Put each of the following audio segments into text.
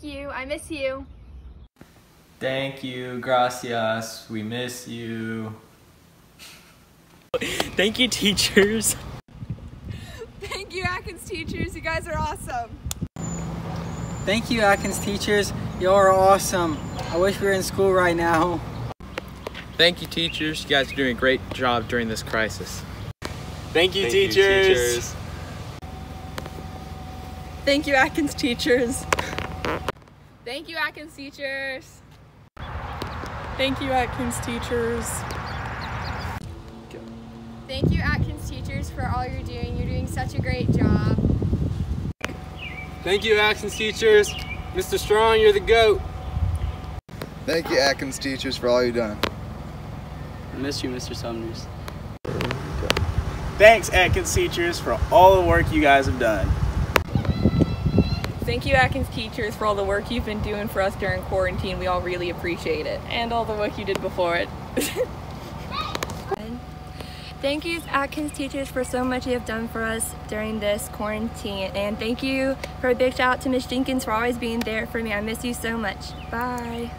Thank you. I miss you. Thank you, gracias. We miss you. Thank you, teachers. Thank you, Atkins teachers. You guys are awesome. Thank you, Atkins teachers. Y'all are awesome. I wish we were in school right now. Thank you, teachers. You guys are doing a great job during this crisis. Thank you, Thank you, teachers. teachers. Thank you, Atkins teachers. Thank you, Atkins teachers. Thank you, Atkins teachers. Thank you, Atkins teachers, for all you're doing. You're doing such a great job. Thank you, Atkins teachers. Mr. Strong, you're the GOAT. Thank you, Atkins teachers, for all you've done. I miss you, Mr. Sumners. Thanks, Atkins teachers, for all the work you guys have done. Thank you, Atkins teachers, for all the work you've been doing for us during quarantine. We all really appreciate it. And all the work you did before it. Thank you, Atkins teachers, for so much you have done for us during this quarantine. And thank you for a big shout out to Miss Jenkins for always being there for me. I miss you so much. Bye.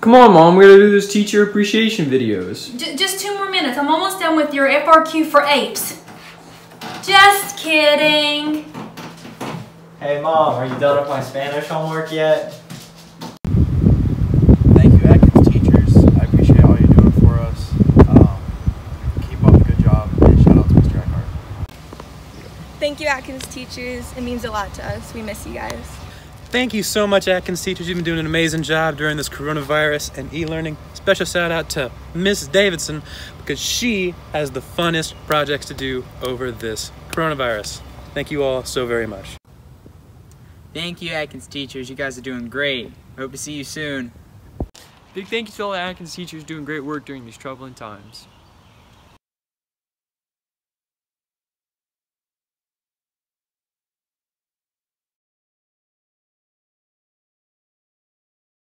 Come on, Mom, we gotta do this teacher appreciation videos. J- just two more minutes. I'm almost done with your FRQ for APES. Just kidding. Hey, Mom, are you done with my Spanish homework yet? Thank you, Atkins teachers. I appreciate all you're doing for us. Um, keep up the good job, and shout out to Mr. Eckhart. Thank you, Atkins teachers. It means a lot to us. We miss you guys. Thank you so much, Atkins teachers. You've been doing an amazing job during this coronavirus and e-learning. Special shout out to Miss Davidson because she has the funnest projects to do over this coronavirus. Thank you all so very much. Thank you, Atkins teachers. You guys are doing great. Hope to see you soon. Big thank you to all the Atkins teachers doing great work during these troubling times.